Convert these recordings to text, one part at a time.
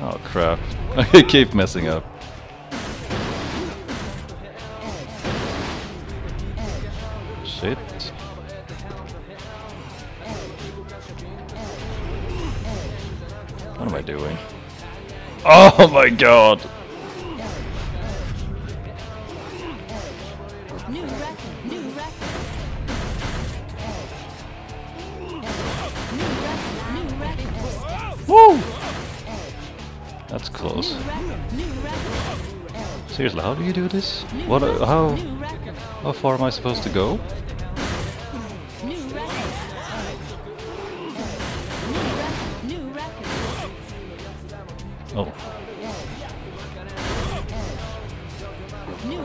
Oh crap. I keep messing up. Shit. What am I doing? Oh my god! New That's close. New record, new record. Seriously, how do you do this? What? uh, How? How far am I supposed to go? new record. New record, new record. Oh, New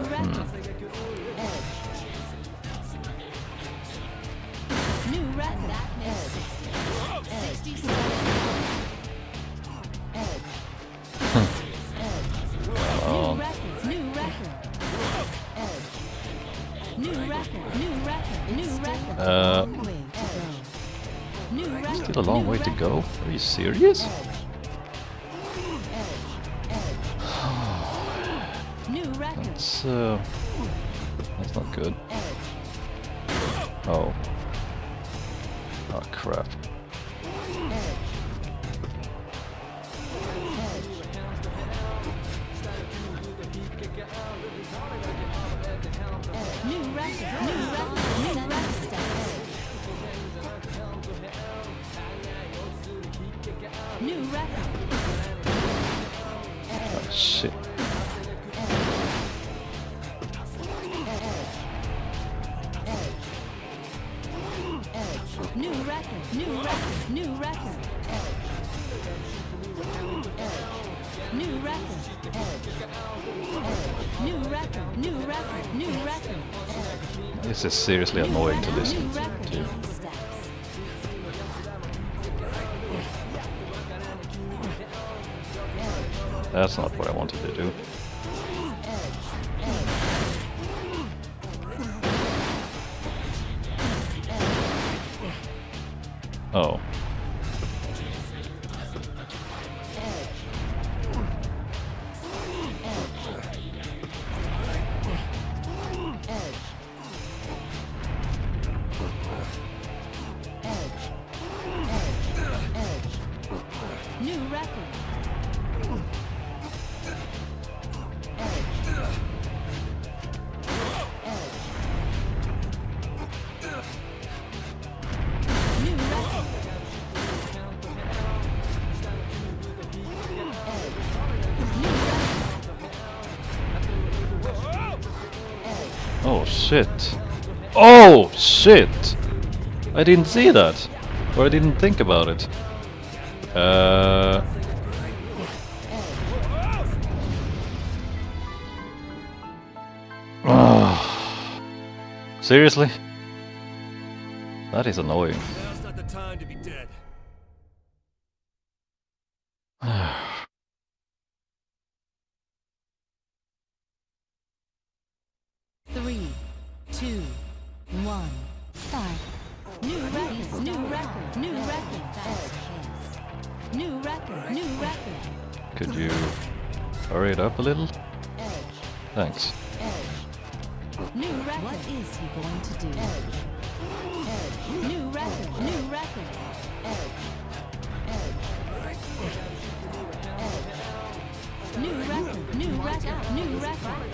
Uh, still a long way to go. Are you serious? That's uh, that's not good. Oh. Oh crap. New record, new record, new record. New record. Oh shit. New record, new record, new record. New record. New record, new record, new record. This is seriously annoying to listen to. That's not what I wanted to do. Oh. Shit. Oh shit! I didn't see that. Or I didn't think about it. Uh. Seriously? That is annoying. New record, new record. Could you hurry it up a little? Edge. Thanks. New record. What is he going to do? New record, new record. New record, new record, new record.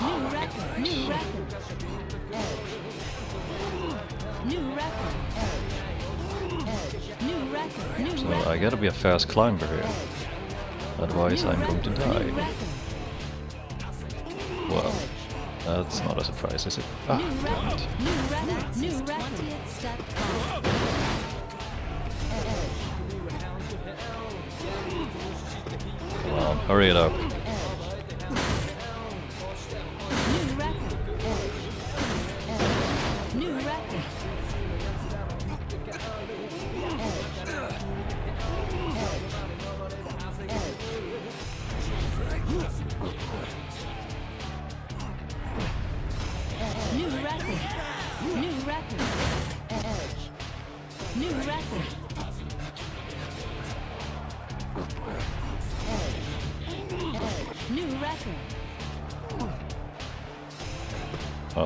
New record, new record. New record. New record, new So. I gotta be a fast climber here. Otherwise I'm going to die. Well, that's not a surprise, is it? Ah. Come on, hurry it up.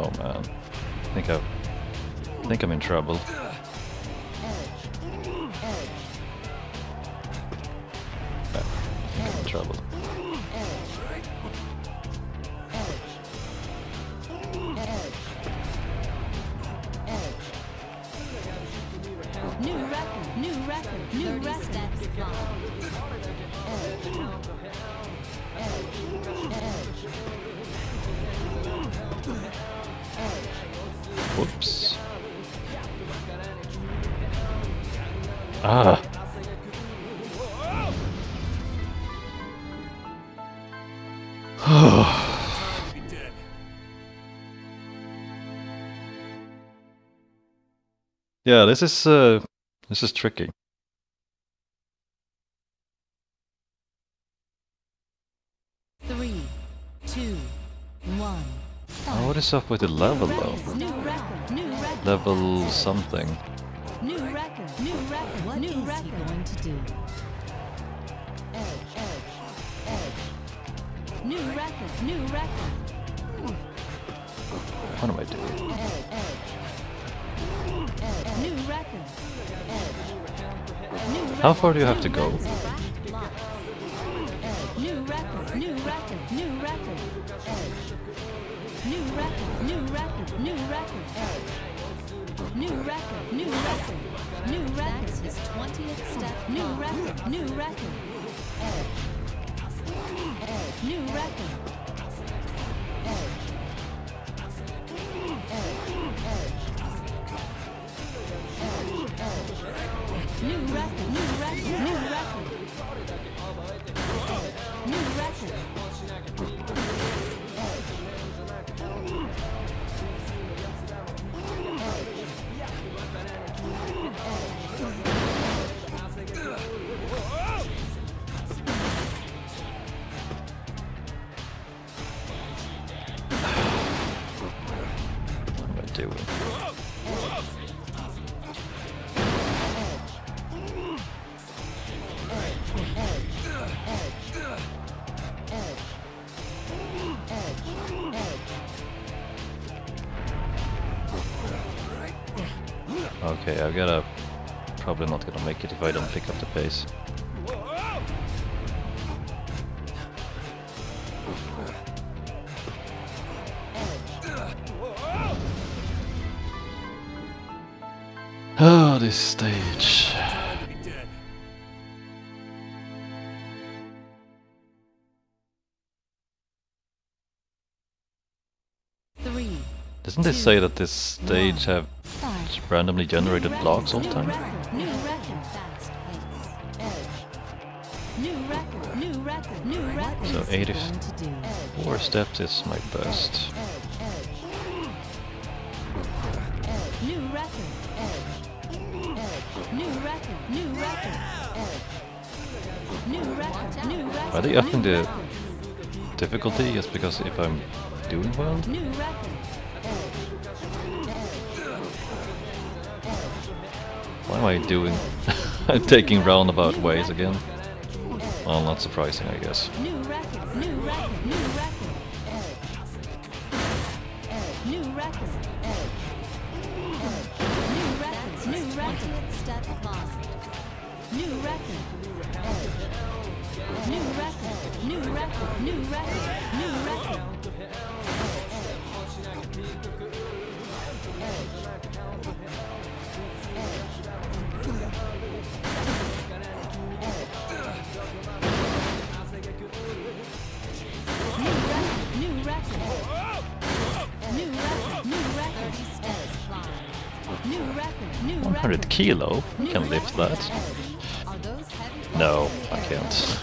Oh man. I think I I think I'm in trouble. Yeah, I'm in trouble. Whoops. Ah. Yeah, this is uh this is tricky. Three, two, what is up with the level though? New record. New record. Level something. New record. New record. What new is record. he going to do? New record. New record. What am I doing? New record. New record. How far do you have to go? New record. New record. New record. New record. New record. New record. New record. New record. New record. That's his 20th step. New record. New record. Edge, edge, new record. New record. New record. New record. Okay, I've gotta probably not gonna make it if I don't pick up the pace. Oh, this stage. Time to be dead. Three. Doesn't this say that this stage have. Randomly generated blocks all the time? New record. Fast. New record. New record. New record. So What is he 80 going to do? Four steps is my best. New record. New record. New record. New record. New record. Are they upping the difficulty just because if I'm doing well? Why am I doing? I'm taking roundabout ways again. Well, not surprising, I guess. New record. New record. New record. 100 kilo? New Can lift that? No, I can't.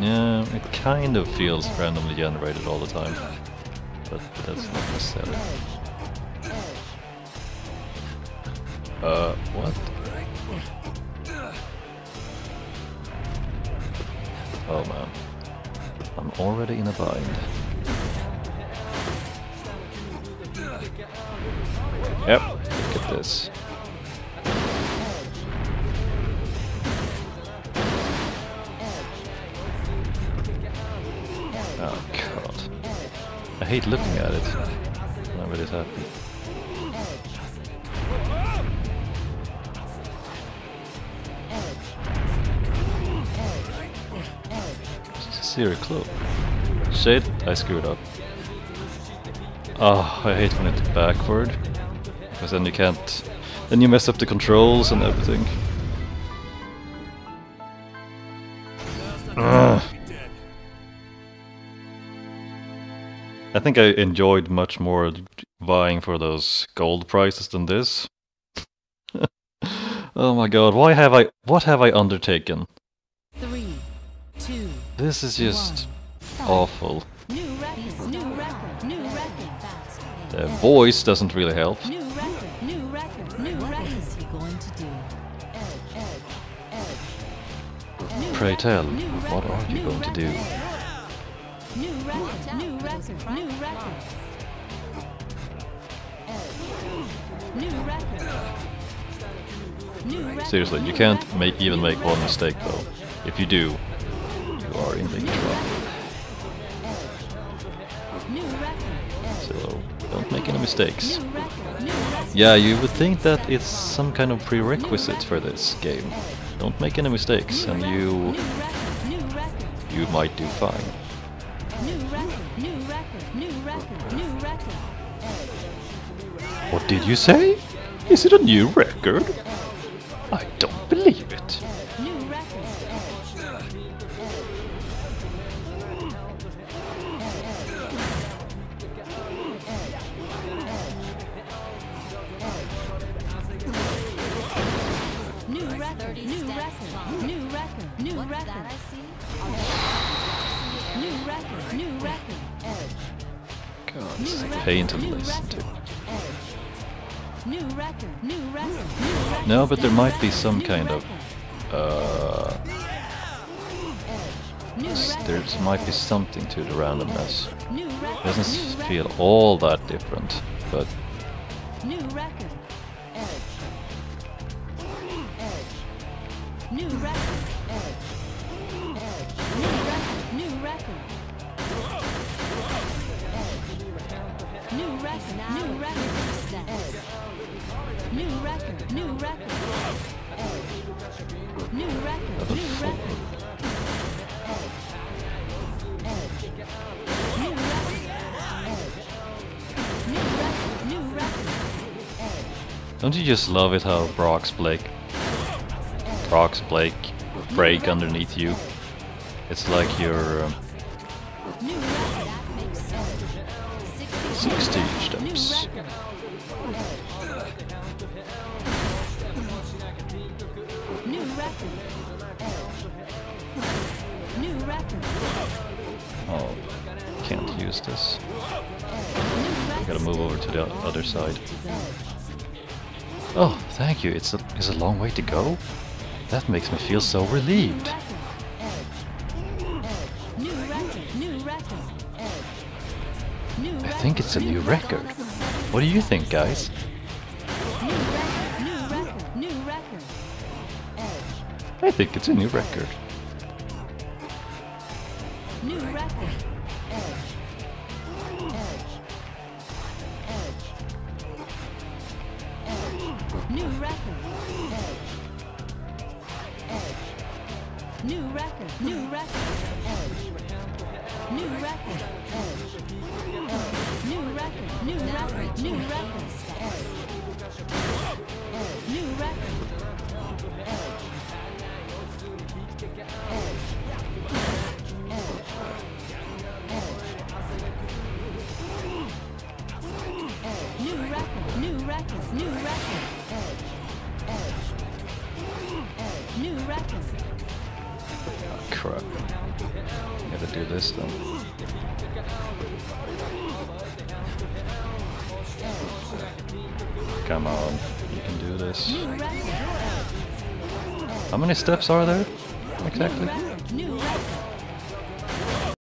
Yeah, it kind of feels randomly generated all the time. But that's not necessarily. Uh, what? Oh man. I'm already in a bind. Yep, look at this. Oh god. I hate looking at it. I'm really. Zero clue. Shit, I screwed up. Oh, I hate when it's backward. Because then you can't... Then you mess up the controls and everything. Ugh. I think I enjoyed much more vying for those gold prizes than this. oh my god, why have I... What have I undertaken? Three, two, This is just one. awful. New record, new record, new record. The voice doesn't really help. New record, new record, new record. What is he going to do? New Pray record, tell, new what record, are you new going to do? New record, new record, new record. New record. Seriously, you can't make even make one mistake though. If you do, New record. So don't make any mistakes. Yeah, you would think that it's some kind of prerequisite for this game. Don't make any mistakes and you you might do fine. What did you say? Is it a new record? I don't believe record. New record. New record. New record. New record. God, it's a pain to listen to. New record. New record. New record. No, but there might be some kind of uh New s- record. there might be something to the randomness. It doesn't feel all that different, but New record. New record. Edge. Edge. New record. New record. Edge. New record. New record. New record. New record. New record. New record. Edge. New record. New record. Don't you just love it how Brock's Blake Brock's Blake break underneath you? It's like you're um, New record. 16 steps. Oh, can't use this. Record. Gotta move over to the other side. Oh, thank you. It's a it's a long way to go. That makes me feel so relieved. I think it's a new record. What do you think, guys? I think it's a new record. New record. New record. Edge. New record. New record. Edge. New record. Edge. New record. New record. New record. Edge. New record. Edge. New record, new records, new record. Edge, edge. New records. Crap. Gotta do this then. Come on, you can do this. How many steps are there? Exactly.